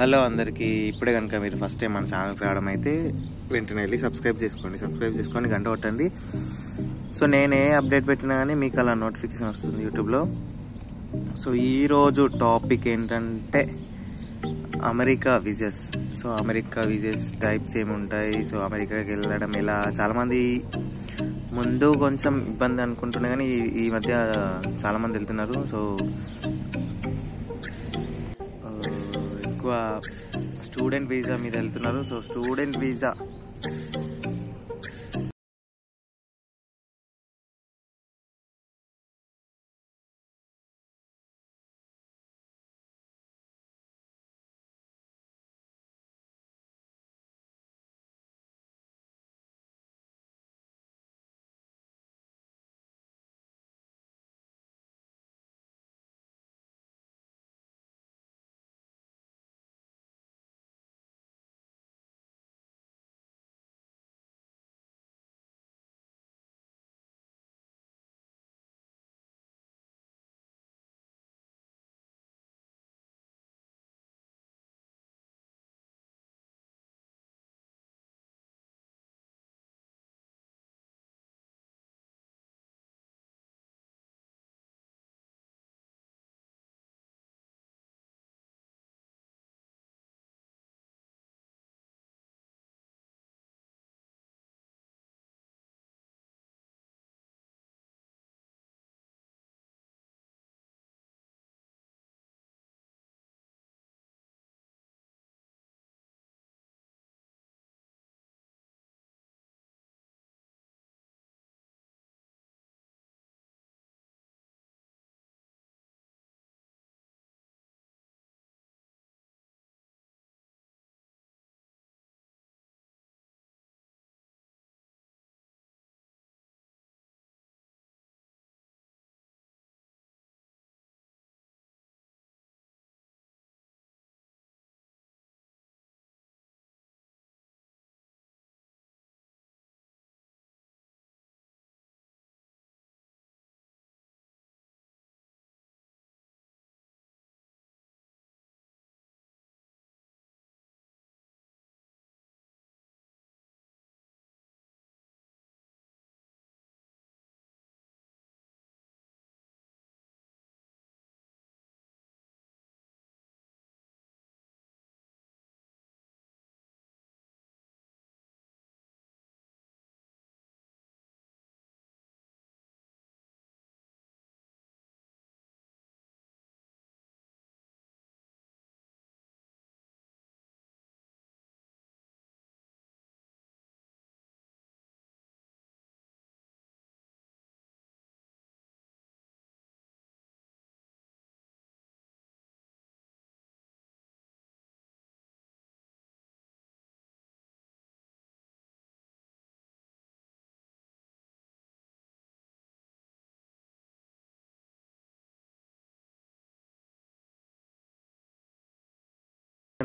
Hello అందరికీ. ఇప్పుడే కనుక మీరు ఫస్ట్ టైం మన ఛానల్కి రావడం అయితే వెంటనే వెళ్ళి సబ్స్క్రైబ్ చేసుకోండి. సబ్స్క్రైబ్ చేసుకొని గంట కొట్టండి. సో నేను ఏ అప్డేట్ పెట్టినా కానీ మీకు అలా నోటిఫికేషన్ వస్తుంది యూట్యూబ్లో. సో ఈరోజు టాపిక్ ఏంటంటే America visas. So America visas types ఏమి ఉంటాయి సో అమెరికాకి వెళ్ళడం ఎలా? చాలామంది ముందు కొంచెం ఇబ్బంది అనుకుంటున్నా కానీ ఈ- ఈ మధ్య చాలామంది వెళ్తున్నారు. సో ఎక్కువ స్టూడెంట్ వీసా మీద వెళ్తున్నారు. సో స్టూడెంట్ వీసా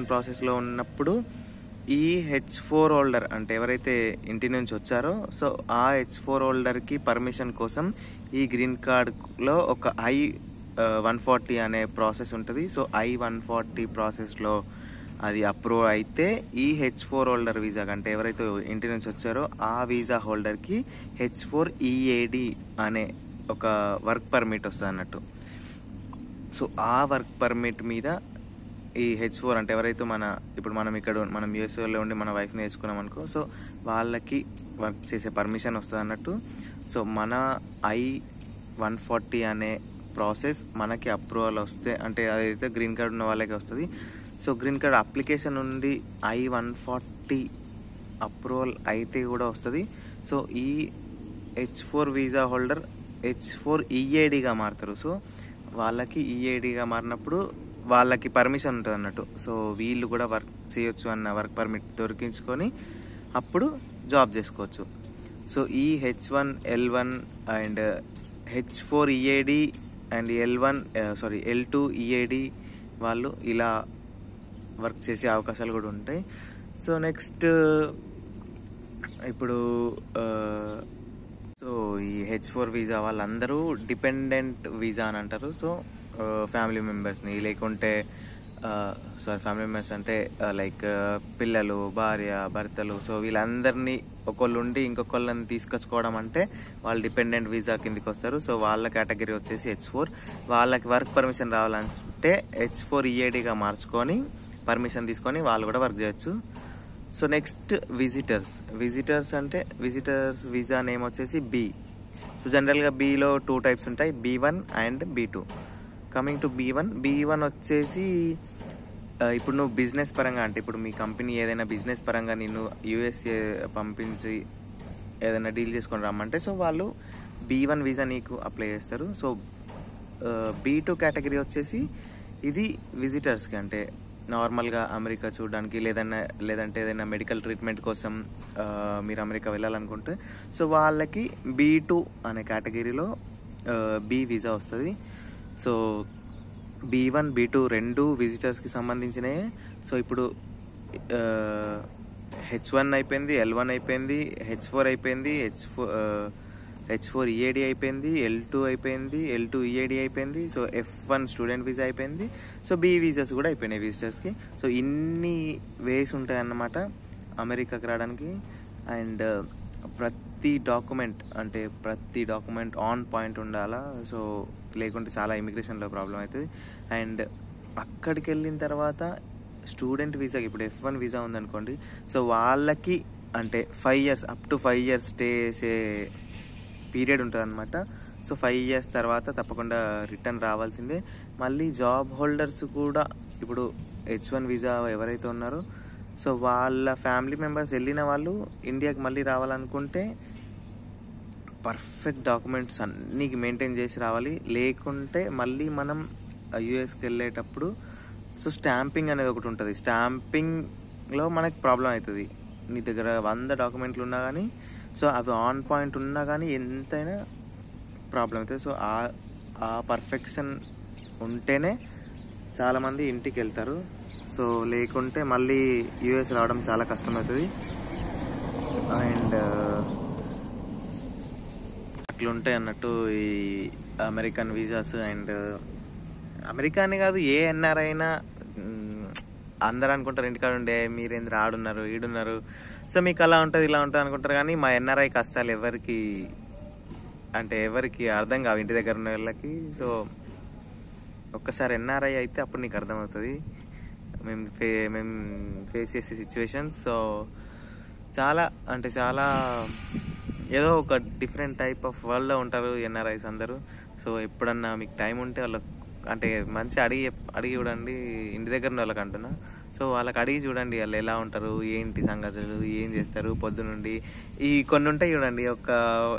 ప్రాసెస్లో ఉన్నప్పుడు ఈ హెచ్ ఫోర్ హోల్డర్ అంటే ఎవరైతే ఇంటి నుంచి వచ్చారో సో ఆ హెచ్ ఫోర్ హోల్డర్కి పర్మిషన్ కోసం ఈ గ్రీన్ కార్డ్లో ఒక ఐ వన్ ఫార్టీ అనే ప్రాసెస్ ఉంటుంది. సో ఐ వన్ ఫార్టీ ప్రాసెస్లో అది అప్రూవ్ అయితే ఈ హెచ్ ఫోర్ హోల్డర్ వీసా అంటే ఎవరైతే ఇంటి నుంచి వచ్చారో ఆ వీసా హోల్డర్కి హెచ్ ఫోర్ ఈఏడి అనే ఒక వర్క్ పర్మిట్ వస్తుంది అన్నట్టు సో ఆ వర్క్ పర్మిట్ మీద ఈ హెచ్ ఫోర్ అంటే ఎవరైతే మన ఇప్పుడు మనం ఇక్కడ మనం యూఎస్ఏలో ఉండి మన వైఫ్ నేర్చుకున్నాం అనుకో సో వాళ్ళకి వర్క్ చేసే పర్మిషన్ వస్తుంది అన్నట్టు సో మన ఐ వన్ ఫార్టీ అనే ప్రాసెస్ మనకి అప్రూవల్ వస్తే అంటే అదైతే గ్రీన్ కార్డ్ ఉన్న వాళ్ళకి వస్తుంది. సో గ్రీన్ కార్డ్ అప్లికేషన్ నుండి ఐ వన్ ఫార్టీ అప్రూవల్ అయితే కూడా వస్తుంది. సో ఈ H four visa holder H four ఈఏడిగా మారుతారు. సో వాళ్ళకి ఈఏడిగా మారినప్పుడు వాళ్ళకి పర్మిషన్ ఉంటుంది అన్నట్టు. సో వీళ్ళు కూడా వర్క్ చేయొచ్చు అన్న వర్క్ పర్మిట్ దొరికించుకొని అప్పుడు జాబ్ చేసుకోవచ్చు. సో ఈ H one L one and H four EAD and L one sorry L two EAD వాళ్ళు ఇలా వర్క్ చేసే అవకాశాలు కూడా ఉంటాయి. సో నెక్స్ట్ uh, ఇప్పుడు uh, సో ఈ హెచ్ ఫోర్ వీసా వాళ్ళందరూ డిపెండెంట్ వీసా అని అంటారు. సో ఫ్యామిలీ మెంబర్స్ని లేకుంటే సారీ ఫ్యామిలీ మెంబర్స్ అంటే లైక్ పిల్లలు భార్య భర్తలు సో వీళ్ళందరినీ ఒకళ్ళు ఉండి ఇంకొకళ్ళని తీసుకొచ్చుకోవడం అంటే వాళ్ళు డిపెండెంట్ వీసా కిందకి వస్తారు. సో వాళ్ళ కేటగిరీ వచ్చేసి హెచ్ ఫోర్ వాళ్ళకి వర్క్ పర్మిషన్ రావాలంటే హెచ్ ఫోర్ ఈఏడిగా మార్చుకొని పర్మిషన్ తీసుకొని వాళ్ళు కూడా వర్క్ చేయొచ్చు. సో నెక్స్ట్ విజిటర్స్ విజిటర్స్ అంటే విజిటర్స్ వీసా నేమ్ వచ్చేసి బి సో జనరల్గా బీలో టూ టైప్స్ ఉంటాయి. B one and B two coming to B one B one వచ్చేసి ఇప్పుడు నువ్వు బిజినెస్ పరంగా అంటే ఇప్పుడు మీ కంపెనీ ఏదైనా బిజినెస్ పరంగా నిన్ను యూఎస్ఏ పంపించి ఏదైనా డీల్ చేసుకొని రమ్మంటే సో వాళ్ళు బీ వన్ వీసా నీకు అప్లై చేస్తారు. సో బీ టూ కేటగిరీ వచ్చేసి ఇది విజిటర్స్కి అంటే నార్మల్గా అమెరికా చూడడానికి లేదన్నా లేదంటే ఏదైనా మెడికల్ ట్రీట్మెంట్ కోసం మీరు అమెరికా వెళ్ళాలనుకుంటే సో వాళ్ళకి బీ టూ అనే కేటగిరీలో బీ వీసా వస్తుంది. So B one B two రెండు విజిటర్స్కి సంబంధించినవి సో ఇప్పుడు హెచ్ వన్ అయిపోయింది ఎల్ వన్ అయిపోయింది హెచ్ ఫోర్ అయిపోయింది H four H four EAD అయిపోయింది ఎల్ టూ అయిపోయింది ఎల్ టూ ఈఏడి అయిపోయింది so F one student visa అయిపోయింది సో బీ వీసాస్ కూడా అయిపోయినాయి విజిటర్స్కి సో ఇన్ని వేస్ ఉంటాయన్నమాట అమెరికాకి రావడానికి. అండ్ ప్రతి డాక్యుమెంట్ అంటే ప్రతి డాక్యుమెంట్ ఆన్ పాయింట్ ఉండాలా. సో లేకుంటే చాలా ఇమిగ్రేషన్లో ప్రాబ్లం అవుతుంది. అండ్ అక్కడికి వెళ్ళిన తర్వాత స్టూడెంట్ వీసాకి ఇప్పుడు ఎఫ్ వన్ వీసా ఉందనుకోండి సో వాళ్ళకి అంటే five years up to five years stay చేసే పీరియడ్ ఉంటుంది అనమాట సో ఫైవ్ ఇయర్స్ తర్వాత తప్పకుండా రిటర్న్ రావాల్సిందే. మళ్ళీ జాబ్ హోల్డర్స్ కూడా ఇప్పుడు హెచ్ వన్ వీసా ఎవరైతే ఉన్నారో సో వాళ్ళ ఫ్యామిలీ మెంబర్స్ వెళ్ళిన వాళ్ళు ఇండియాకి మళ్ళీ రావాలనుకుంటే పర్ఫెక్ట్ డాక్యుమెంట్స్ అన్నీ మెయింటైన్ చేసి రావాలి. లేకుంటే మళ్ళీ మనం యూఎస్కి వెళ్ళేటప్పుడు సో స్టాంపింగ్ అనేది ఒకటి ఉంటుంది. స్టాంపింగ్లో మనకి ప్రాబ్లం అవుతుంది నీ దగ్గర వంద డాక్యుమెంట్లు ఉన్నా కానీ సో అవి ఆన్ పాయింట్ ఉన్నా కానీ ఎంతైనా ప్రాబ్లం అవుతుంది సో ఆ ఆ పర్ఫెక్షన్ ఉంటేనే చాలామంది ఇంటికి వెళ్తారు. సో లేకుంటే మళ్ళీ యూఎస్ రావడం చాలా కష్టమవుతుంది. అండ్ అట్లుంటాయి అన్నట్టు ఈ అమెరికన్ వీసాస్ అండ్ అమెరికానే కాదు ఏ ఎన్ఆర్ అయినా అందరు అందరూ అనుకుంటారు ఇంటికాడ ఉండే మీరేంద్ర ఆడున్నారు ఈడున్నారు. సో మీకు అలా ఉంటుంది ఇలా ఉంటుంది అనుకుంటారు కానీ మా ఎన్ఆర్ఐ కష్టాలు ఎవరికి అంటే ఎవరికి అర్థం కావు ఇంటి దగ్గర ఉన్న వాళ్ళకి. సో ఒక్కసారి ఎన్ఆర్ఐ అయితే అప్పుడు నీకు అర్థమవుతుంది. మేము ఫే మేము ఫేస్ చేసే సిచ్యువేషన్ సో చాలా అంటే చాలా ఏదో ఒక డిఫరెంట్ టైప్ ఆఫ్ వరల్డ్లో ఉంటారు ఎన్ఆర్ఐస్ అందరూ. సో ఎప్పుడన్నా మీకు టైం ఉంటే వాళ్ళకి అంటే మంచి అడిగి అడిగి చూడండి ఇంటి దగ్గర ఉన్న వాళ్ళకి అంటున్నా. సో వాళ్ళకి అడిగి చూడండి వాళ్ళు ఎలా ఉంటారు ఏంటి సంగతులు ఏం చేస్తారు పొద్దునుండి ఈ కొన్ని ఉంటాయి చూడండి ఒక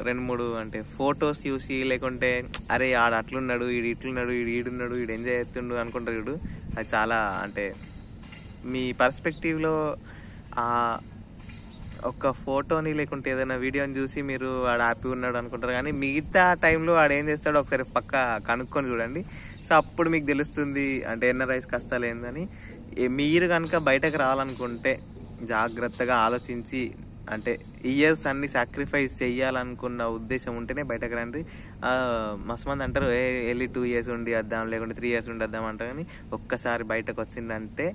రెండు మూడు అంటే ఫొటోస్ చూసి లేకుంటే అరే ఆడ అట్లున్నాడు ఈడు ఇట్లున్నాడు ఈడు ఈడున్నాడు ఈడు ఎంజాయ్ చేస్తుండు అనుకుంటారు చూడు. అది చాలా అంటే మీ పర్స్పెక్టివ్లో ఒక ఫోటోని లేకుంటే ఏదైనా వీడియోని చూసి మీరు వాడు హ్యాపీ ఉన్నాడు అనుకుంటారు. కానీ మిగతా టైంలో వాడు ఏం చేస్తాడో ఒకసారి పక్క కనుక్కొని చూడండి. సో అప్పుడు మీకు తెలుస్తుంది అంటే ఎన్న రైస్ కష్టాలు ఏందని. మీరు కనుక బయటకు రావాలనుకుంటే జాగ్రత్తగా ఆలోచించి అంటే ఇయర్స్ అన్ని సాక్రిఫైస్ చేయాలనుకున్న ఉద్దేశం ఉంటేనే బయటకు రండి. ఆ, మస్తు మంది అంటారు ఏ వెళ్ళి టూ ఇయర్స్ ఉండి వద్దాం లేకుంటే త్రీ ఇయర్స్ ఉండి వద్దాం అంటారు. కానీ ఒక్కసారి బయటకు వచ్చిందంటే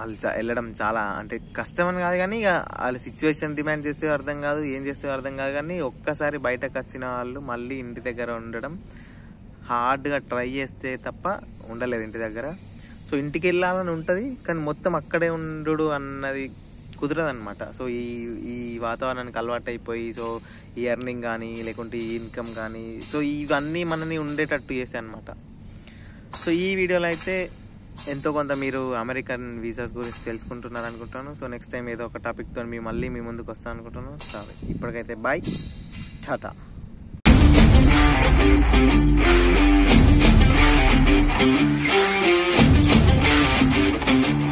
వాళ్ళు వెళ్ళడం చాలా అంటే కష్టం అని కాదు కానీ ఇక వాళ్ళ సిచ్యువేషన్ డిమాండ్ చేస్తే అర్థం కాదు ఏం చేస్తే అర్థం కాదు కానీ ఒక్కసారి బయటకు వచ్చిన వాళ్ళు మళ్ళీ ఇంటి దగ్గర ఉండడం హార్డ్గా ట్రై చేస్తే తప్ప ఉండలేదు ఇంటి దగ్గర. సో ఇంటికి వెళ్ళాలని ఉంటుంది కానీ మొత్తం అక్కడే ఉండు అన్నది కుదరదనమాట సో ఈ ఈ వాతావరణానికి అలవాటు అయిపోయి సో ఈ ఎర్నింగ్ కానీ లేకుంటే ఈ ఇన్కమ్ కానీ సో ఇవన్నీ మనని ఉండేటట్టు చేస్తాయి అనమాట సో ఈ వీడియోలో అయితే ఎంతో కొంత మీరు అమెరికన్ వీసాస్ గురించి తెలుసుకుంటున్నారు అనుకుంటాను. సో నెక్స్ట్ టైం ఏదో ఒక టాపిక్తో మీ మళ్ళీ మీ ముందుకు వస్తాను అనుకుంటున్నాను. సరే ఇప్పటికైతే బాయ్ టాటా Thank